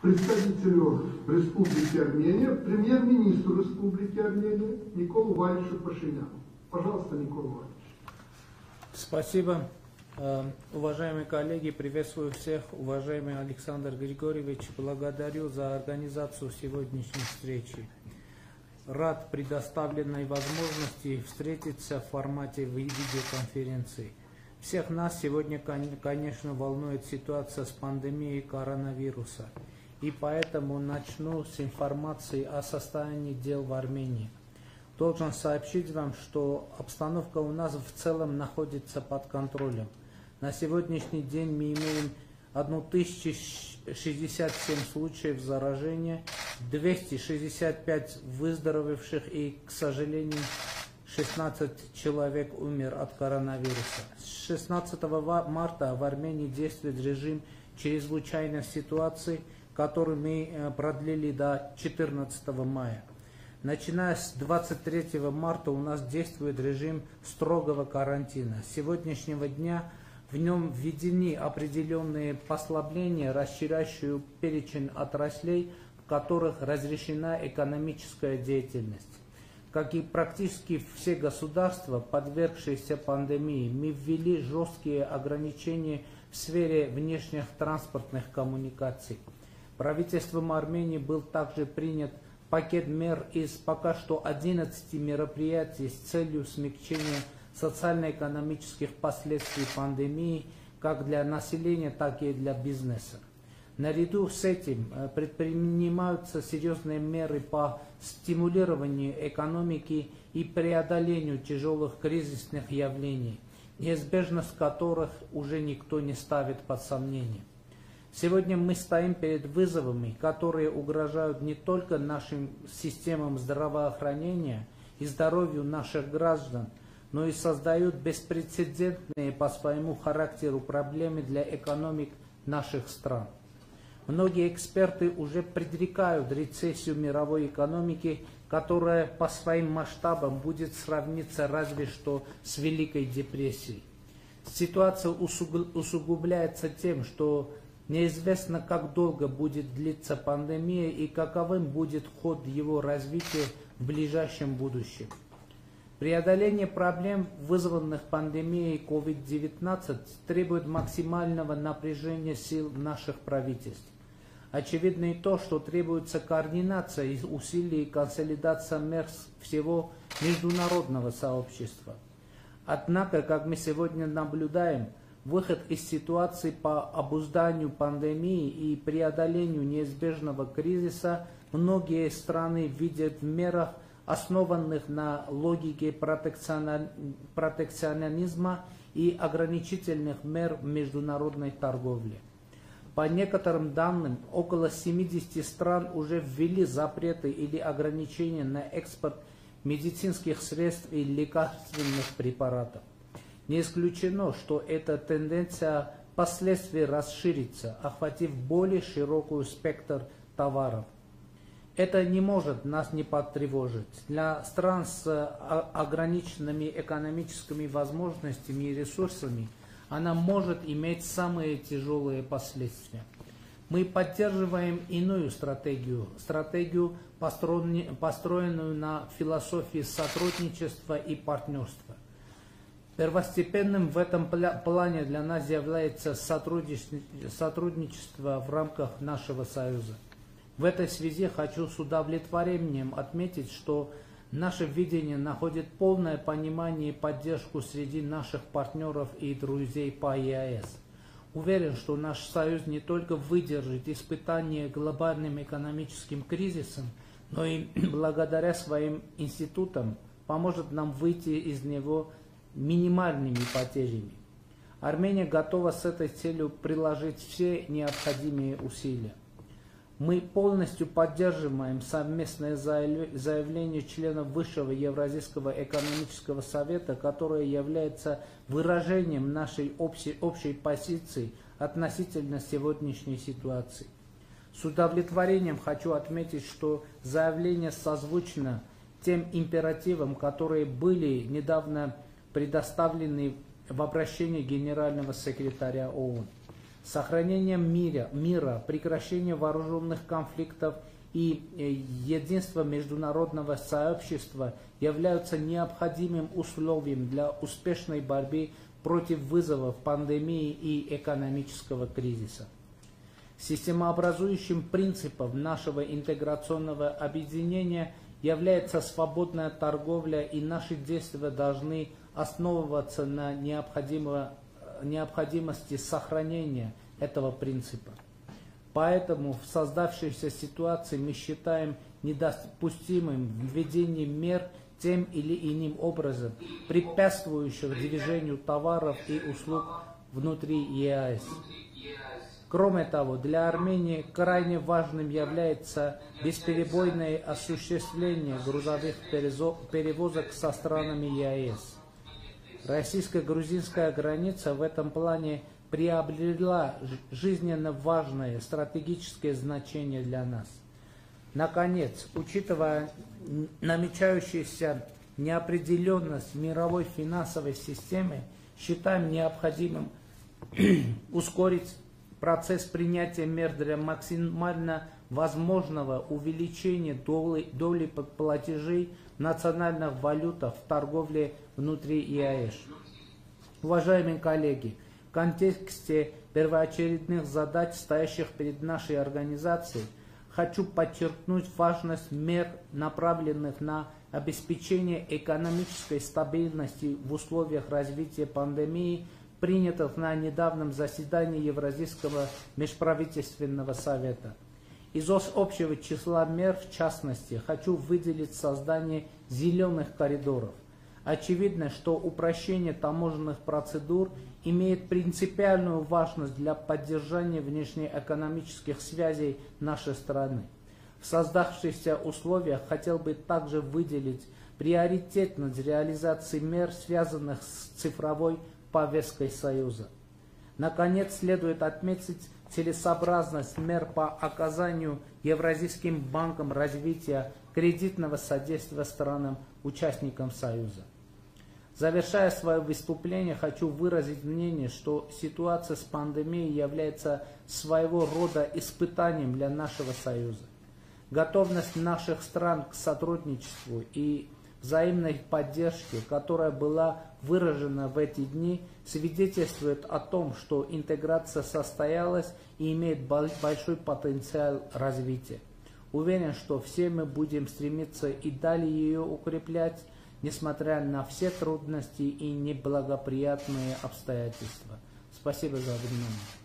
представителю Республики Армения, премьер-министру Республики Армения Николу Валичу Пашиняну. Пожалуйста, Никола Валич. Спасибо. Э, уважаемые коллеги, приветствую всех. Уважаемый Александр Григорьевич, благодарю за организацию сегодняшней встречи. Рад предоставленной возможности встретиться в формате видеоконференции. Всех нас сегодня, конечно, волнует ситуация с пандемией коронавируса. И поэтому начну с информации о состоянии дел в Армении. Должен сообщить вам, что обстановка у нас в целом находится под контролем. На сегодняшний день мы имеем 1067 случаев заражения, 265 выздоровевших и, к сожалению, 16 человек умер от коронавируса. С 16 марта в Армении действует режим чрезвычайной ситуации, который мы э, продлили до 14 мая. Начиная с 23 марта у нас действует режим строгого карантина. С сегодняшнего дня в нем введены определенные послабления, расширяющие перечень отраслей, в которых разрешена экономическая деятельность. Как и практически все государства, подвергшиеся пандемии, мы ввели жесткие ограничения в сфере внешних транспортных коммуникаций. Правительством Армении был также принят пакет мер из пока что 11 мероприятий с целью смягчения социально-экономических последствий пандемии как для населения, так и для бизнеса. Наряду с этим э, предпринимаются серьезные меры по стимулированию экономики и преодолению тяжелых кризисных явлений, неизбежность которых уже никто не ставит под сомнение. Сегодня мы стоим перед вызовами, которые угрожают не только нашим системам здравоохранения и здоровью наших граждан, но и создают беспрецедентные по своему характеру проблемы для экономик наших стран. Многие эксперты уже предрекают рецессию мировой экономики, которая по своим масштабам будет сравниться разве что с Великой депрессией. Ситуация усугубляется тем, что неизвестно, как долго будет длиться пандемия и каковым будет ход его развития в ближайшем будущем. Преодоление проблем, вызванных пандемией COVID-19, требует максимального напряжения сил наших правительств. Очевидно и то, что требуется координация и усилий и консолидация мер всего международного сообщества. Однако, как мы сегодня наблюдаем, выход из ситуации по обузданию пандемии и преодолению неизбежного кризиса многие страны видят в мерах – основанных на логике протекционизма и ограничительных мер международной торговли. По некоторым данным, около 70 стран уже ввели запреты или ограничения на экспорт медицинских средств и лекарственных препаратов. Не исключено, что эта тенденция впоследствии расширится, охватив более широкую спектр товаров. Это не может нас не потревожить. Для стран с а, ограниченными экономическими возможностями и ресурсами она может иметь самые тяжелые последствия. Мы поддерживаем иную стратегию, стратегию, построенную на философии сотрудничества и партнерства. Первостепенным в этом плане для нас является сотрудничество в рамках нашего союза. В этой связи хочу с удовлетворением отметить, что наше видение находит полное понимание и поддержку среди наших партнеров и друзей по ЕАЭС. Уверен, что наш союз не только выдержит испытания глобальным экономическим кризисом, но и благодаря своим институтам поможет нам выйти из него минимальными потерями. Армения готова с этой целью приложить все необходимые усилия. Мы полностью поддерживаем совместное заявление членов Высшего Евразийского экономического совета, которое является выражением нашей общей, общей позиции относительно сегодняшней ситуации. С удовлетворением хочу отметить, что заявление созвучно тем императивам, которые были недавно предоставлены в обращении генерального секретаря ООН. Сохранение мира, мира, прекращение вооруженных конфликтов и э, единство международного сообщества являются необходимым условием для успешной борьбы против вызовов пандемии и экономического кризиса. Системообразующим принципом нашего интеграционного объединения является свободная торговля, и наши действия должны основываться на необходимости сохранения этого принципа. Поэтому в создавшейся ситуации мы считаем недопустимым введение мер тем или иным образом, препятствующих движению товаров и услуг внутри ЕАЭС. Кроме того, для Армении крайне важным является бесперебойное осуществление грузовых перевозок со странами ЕАЭС. Российско-грузинская граница в этом плане приобрела жизненно важное стратегическое значение для нас. Наконец, учитывая намечающуюся неопределенность мировой финансовой системы, считаем необходимым ускорить процесс принятия мер для максимально возможного увеличения доли, доли платежей в национальных валютах в торговле внутри ЕАЭС. Уважаемые коллеги, в контексте первоочередных задач, стоящих перед нашей организацией, хочу подчеркнуть важность мер, направленных на обеспечение экономической стабильности в условиях развития пандемии – принятых на недавнем заседании Евразийского межправительственного совета. Из общего числа мер, в частности, хочу выделить создание зеленых коридоров. Очевидно, что упрощение таможенных процедур имеет принципиальную важность для поддержания внешнеэкономических связей нашей страны. В создавшихся условиях хотел бы также выделить приоритетность реализации мер, связанных с цифровой повесткой Союза. Наконец, следует отметить целесообразность мер по оказанию Евразийским банком развития кредитного содействия странам-участникам Союза. Завершая свое выступление, хочу выразить мнение, что ситуация с пандемией является своего рода испытанием для нашего Союза. Готовность наших стран к сотрудничеству и взаимной поддержки, которая была выражена в эти дни, свидетельствует о том, что интеграция состоялась и имеет большой потенциал развития. Уверен, что все мы будем стремиться и далее ее укреплять, несмотря на все трудности и неблагоприятные обстоятельства. Спасибо за внимание.